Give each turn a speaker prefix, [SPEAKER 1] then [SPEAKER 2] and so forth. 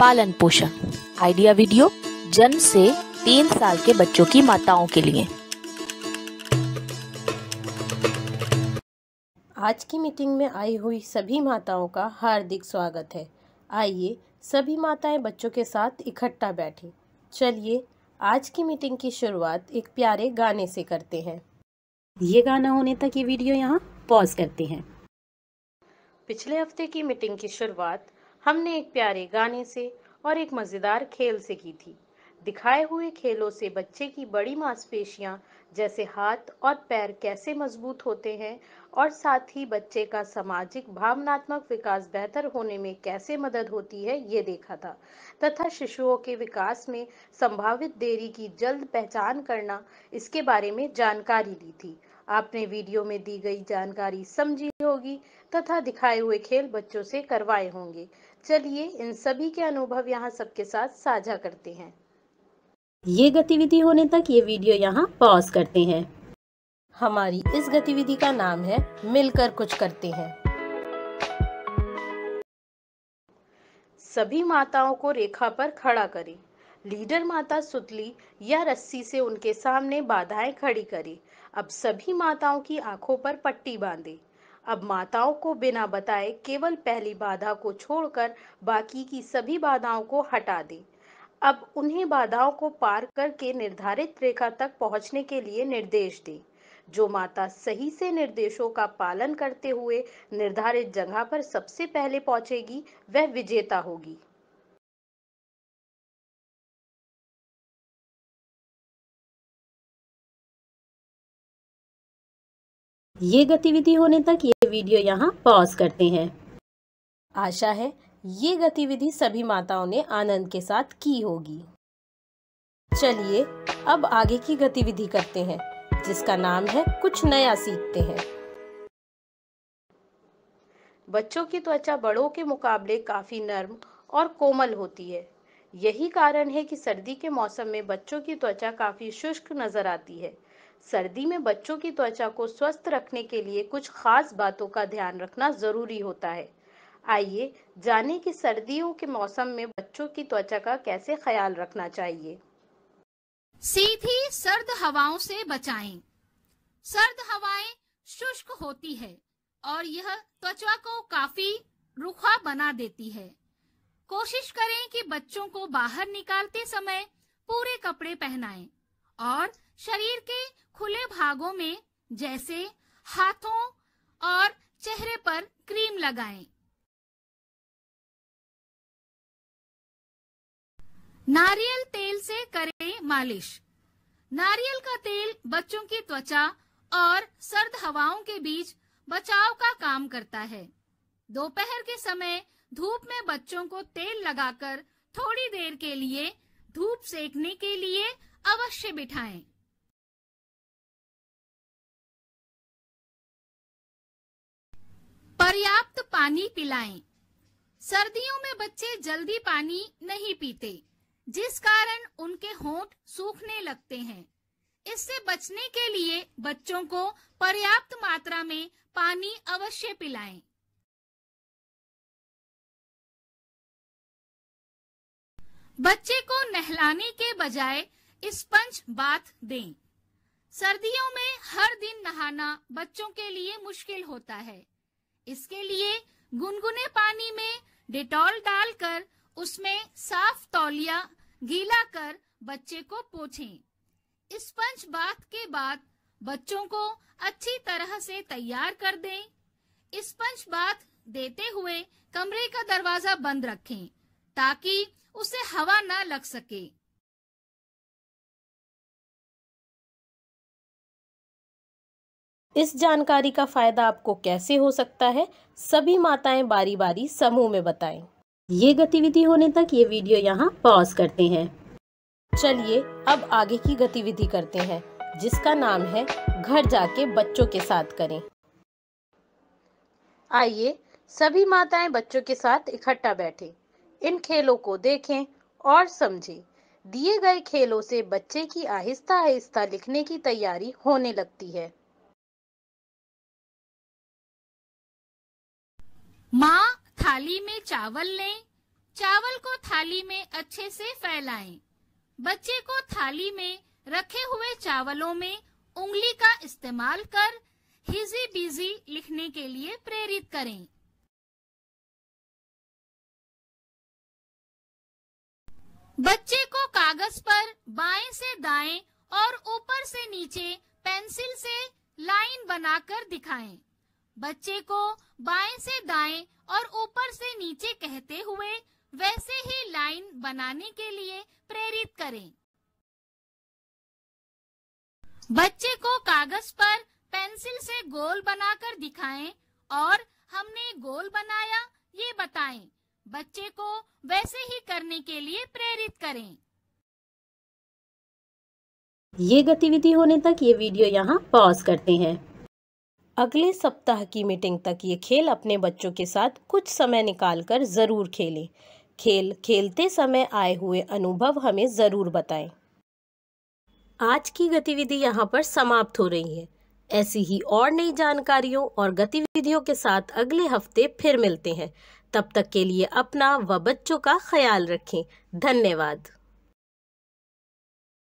[SPEAKER 1] पालन पोषण। Idea video जन्म से तीन साल के बच्चों की माताओं के लिए।
[SPEAKER 2] आज की मीटिंग में आई हुई सभी माताओं का हार्दिक स्वागत है। आइए सभी माताएँ बच्चों के साथ इकट्ठा बैठें। चलिए आज की मीटिंग की शुरुआत एक प्यारे गाने से करते हैं।
[SPEAKER 3] ये गाना होने तक ये वीडियो यहाँ पॉज करते हैं।
[SPEAKER 2] पिछले हफ़्ते की मीटिंग की शुरुआत हमने एक प्यारे गाने से और एक मज़ेदार खेल से की थी। दिखाए हुए खेलों से बच्चे की बड़ी मांसपेशियाँ, जैसे हाथ और पैर कैसे मज़बूत होते हैं और साथ ही बच्चे का सामाजिक भावनात्मक विकास बेहतर होने में कैसे मदद होती है, ये देखा था। तथा शिशुओं के विकास में संभावित देरी की जल्द पहचान करना, इसके बारे में जानकारी दी थी। आपने वीडियो में दी गई जानकारी समझी होगी तथा दिखाए हुए खेल बच्चों से करवाए होंगे। चलिए इन सभी के अनुभव यहाँ सबके साथ साझा करते हैं।
[SPEAKER 3] ये गतिविधि होने तक ये वीडियो यहाँ पॉज करते हैं।
[SPEAKER 2] हमारी इस गतिविधि का नाम है मिलकर कुछ करते हैं। सभी माताओं को रेखा पर खड़ा करें। लीडर माता सुतली या रस्सी से उनके सामने बाधाएँ खड़ी करे। अब सभी माताओं की आँखों पर पट्टी बांधे। अब माताओं को बिना बताए केवल पहली बाधा को छोड़कर बाकी की सभी बाधाओं को हटा दे। अब उन्हें बाधाओं को पार करके निर्धारित रेखा तक पहुँचने के लिए निर्देश दे। जो माता सही से निर्देशों का पालन करते हुए निर्धारित जगह पर सबसे पहले पहुंचेगी, वह विजेता होगी।
[SPEAKER 3] ये गतिविधि होने तक ये वीडियो यहाँ पॉज करते हैं।
[SPEAKER 2] आशा है ये गतिविधि सभी माताओं ने आनंद के साथ की होगी। चलिए अब आगे की गतिविधि करते हैं, जिसका नाम है कुछ नया सीखते हैं। बच्चों की त्वचा बड़ों के मुकाबले काफ़ी नर्म और कोमल होती है। यही कारण है कि सर्दी के मौसम में बच्चों की त्वचा काफ़ी शुष्क नज़र आती है। सर्दी में बच्चों की त्वचा को स्वस्थ रखने के लिए कुछ खास बातों का ध्यान रखना ज़रूरी होता है। आइए जाने कि सर्दियों के मौसम में बच्चों की त्वचा का कैसे ख्याल रखना चाहिए।
[SPEAKER 4] सीधी सर्द हवाओं से बचाएँ। सर्द हवाएँ शुष्क होती है और यह त्वचा को काफ़ी रुखा बना देती है। कोशिश करें कि बच्चों को बाहर निकालते समय पूरे कपड़े पहनाएँ और शरीर के खुले भागों में जैसे हाथों और चेहरे पर क्रीम लगाएँ। नारियल तेल से करें मालिश नारियल का तेल बच्चों की त्वचा और सर्द हवाओं के बीच बचाव का काम करता है दोपहर के समय धूप में बच्चों को तेल लगाकर थोड़ी देर के लिए धूप सेकने के लिए अवश्य बिठाएँ। पर्याप्त पानी पिलाएँ। सर्दियों में बच्चे जल्दी पानी नहीं पीते, जिस कारण उनके होंठ सूखने लगते हैं इससे बचने के लिए बच्चों को पर्याप्त मात्रा में पानी अवश्य पिलाएँ। बच्चे को नहलाने के बजाय स्पंज बाथ दें। सर्दियों में हर दिन नहाना बच्चों के लिए मुश्किल होता है इसके लिए गुनगुने पानी में डिटॉल डालकर उसमें साफ़ तौलिया गीला कर बच्चे को पोछें। स्पंज बाथ के बाद बच्चों को अच्छी तरह से तैयार कर दें। स्पंज बाथ देते हुए कमरे का दरवाज़ा बंद रखें ताकि उसे हवा न लग सके
[SPEAKER 2] इस जानकारी का फ़ायदा आपको कैसे हो सकता है, सभी माताएँ बारी बारी समूह में बताएँ।
[SPEAKER 3] ये गतिविधि होने तक ये वीडियो यहाँ पॉज करते हैं।
[SPEAKER 2] चलिए, अब आगे की गतिविधि करते हैं, जिसका नाम है घर जाके बच्चों के साथ करें। आइए, सभी माताएँ बच्चों के साथ इकट्ठा बैठे, इन खेलों को देखें और समझें। दिए गए खेलों से बच्चे की आहिस्ता आहिस्ता लिखने की तैयारी होने लगती है।
[SPEAKER 4] माँ थाली में चावल लें, चावल को थाली में अच्छे से फैलाएँ। बच्चे को थाली में रखे हुए चावलों में उंगली का इस्तेमाल कर हिजी बिज़ी लिखने के लिए प्रेरित करें बच्चे को कागज़ पर बाएँ से दाएँ और ऊपर से नीचे पेंसिल से लाइन बनाकर दिखाएँ। बच्चे को बाएँ से दाएँ और ऊपर से नीचे कहते हुए वैसे ही लाइन बनाने के लिए प्रेरित करें। बच्चे को कागज़ पर पेंसिल से गोल बनाकर दिखाएँ और हमने गोल बनाया, ये बताएँ। बच्चे को वैसे ही करने के लिए प्रेरित करें।
[SPEAKER 3] ये गतिविधि होने तक ये वीडियो यहाँ पॉज करते हैं।
[SPEAKER 2] अगले सप्ताह की मीटिंग तक ये खेल अपने बच्चों के साथ कुछ समय निकालकर ज़रूर खेलें। खेल खेलते समय आए हुए अनुभव हमें ज़रूर बताएँ। आज की गतिविधि यहाँ पर समाप्त हो रही है। ऐसी ही और नई जानकारियों और गतिविधियों के साथ अगले हफ़्ते फिर मिलते हैं। तब तक के लिए अपना व बच्चों का ख्याल रखें। धन्यवाद।